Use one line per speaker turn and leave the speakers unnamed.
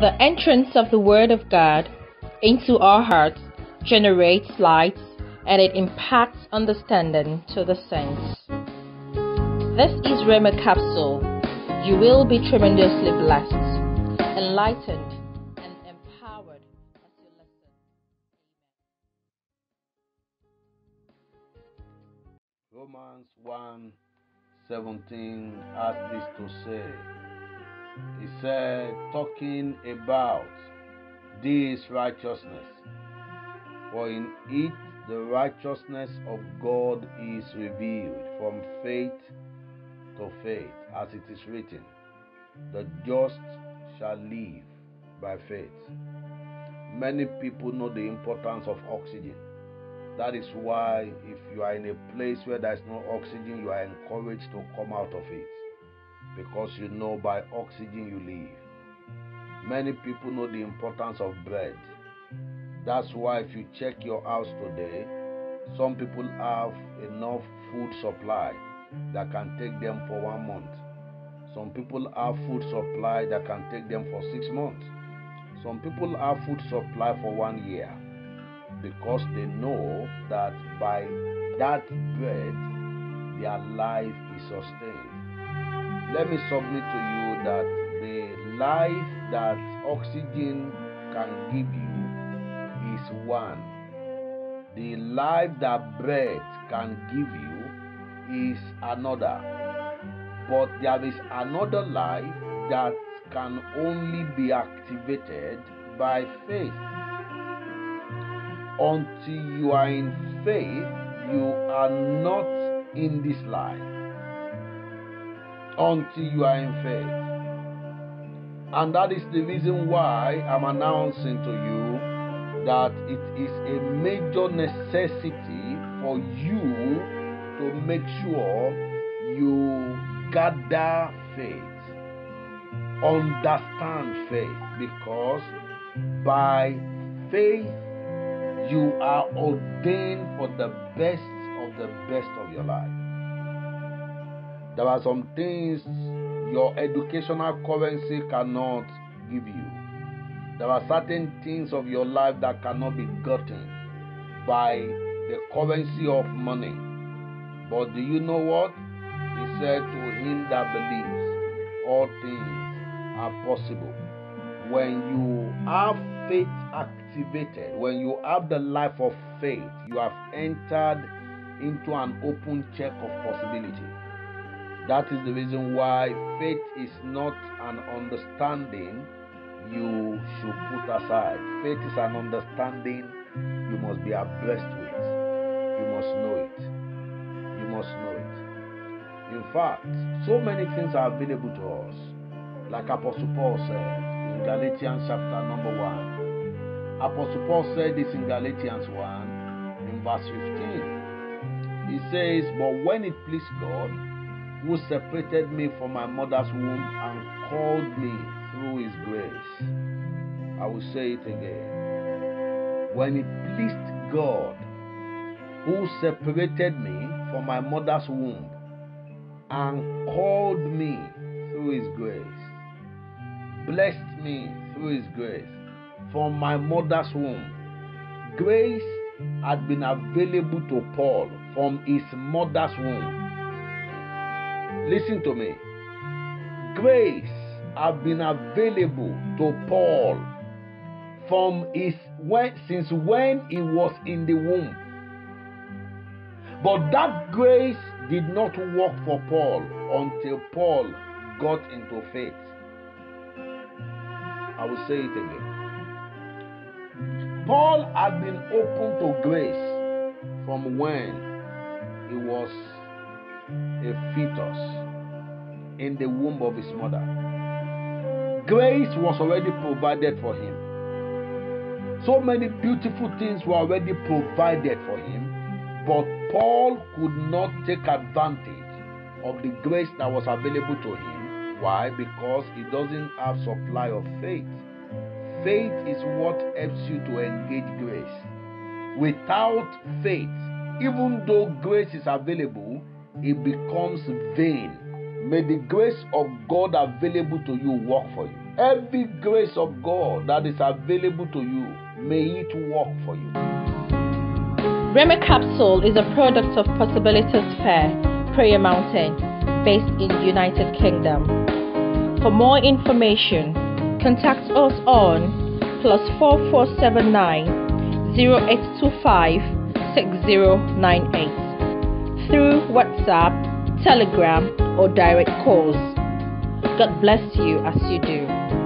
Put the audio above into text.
The entrance of the Word of God into our hearts generates light and it impacts understanding to the saints. This is Rhema Capsule. You will be tremendously blessed, enlightened, and empowered.
Romans 1 17 has this to say. He said, talking about this righteousness, for in it the righteousness of God is revealed from faith to faith, as it is written, the just shall live by faith. Many people know the importance of oxygen. That is why, if you are in a place where there is no oxygen, you are encouraged to come out of it because you know by oxygen you live. Many people know the importance of bread. That's why, if you check your house today, some people have enough food supply that can take them for one month. Some people have food supply that can take them for six months. Some people have food supply for one year because they know that by that bread their life is sustained. Let me submit to you that the life that oxygen can give you is one. The life that bread can give you is another. But there is another life that can only be activated by faith until you are in faith, you are not in this life. Until you are in faith. And that is the reason why I'm announcing to you that it is a major necessity for you to make sure you gather faith, understand faith, because by faith you are ordained for the best of the best of your life. There are some things your educational currency cannot give you. There are certain things of your life that cannot be gotten by the currency of money. But do you know what? He said to him that believes, all things are possible. When you have faith activated, when you have the life of faith, you have entered into an open check of possibility. That is the reason why faith is not an understanding you should put aside. Faith is an understanding you must be abreast with. You must know it. You must know it. In fact, so many things are available to us. Like Apostle Paul said in Galatians chapter number 1. Apostle Paul said this in Galatians 1 in verse 15. He says, But when it pleased God, who separated me from my mother's womb and called me through his grace. I will say it again. When it pleased God, who separated me from my mother's womb and called me through his grace, blessed me through his grace from my mother's womb. Grace had been available to Paul from his mother's womb. Listen to me. Grace have been available to Paul from his when since when he was in the womb. But that grace did not work for Paul until Paul got into faith. I will say it again. Paul had been open to grace from when he was a fetus in the womb of his mother. Grace was already provided for him. So many beautiful things were already provided for him, but Paul could not take advantage of the grace that was available to him. Why? Because he doesn't have supply of faith. Faith is what helps you to engage grace. Without faith, even though grace is available, it becomes vain May the grace of God available to you work for you. Every grace of God that is available to you, may it work for you.
Rhema Capsule is a product of Possibilities Sphere, Prayer Mountain, based in United Kingdom. For more information, contact us on plus 4479 0825 6098 through WhatsApp, Telegram, or direct calls. God bless you as you do.